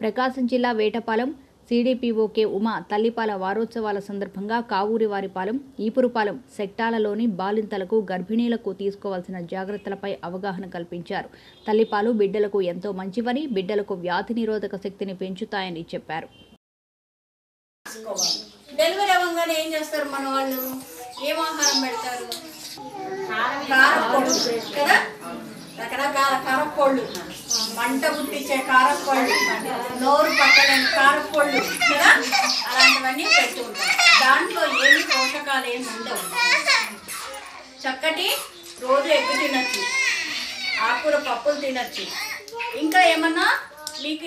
ప్రకాశం జిల్లా వేటపాలెం సిడిపిఓకే ఉమా తల్లిపాల వారోత్సవాల సందర్భంగా కావూరివారిపాలెం ఈపురుపాలెం సెక్టాలలోని బాలింతలకు గర్భిణీలకు తీసుకోవాల్సిన జాగ్రత్తలపై అవగాహన కల్పించారు. తల్లిపాలు బిడ్డలకు ఎంతో మంచివని బిడ్డలకు వ్యాధి నిరోధక శక్తిని పెంచుతాయని చెప్పారు. డెలివరీ అవ్వగానే ఏం చేస్తారు మన వాళ్ళు? ఏం ఆహారం పెడతారు? కదా? రకరకాల కారపొళ్ళు మంట పుట్టించే కారపొళ్ళు నోరు పట్టలేని కారపొళ్ళు కదా? అలాంటివన్నీ పెట్టుకుంటాం దాంట్లో ఏమి పోషకాలు ఏమి ఉండవు. చక్కటి రోజు ఎగ్గు తినచ్చు. ఆకుకూర పప్పులు తినచ్చు. ఇంకా ఏమన్నా? మీకు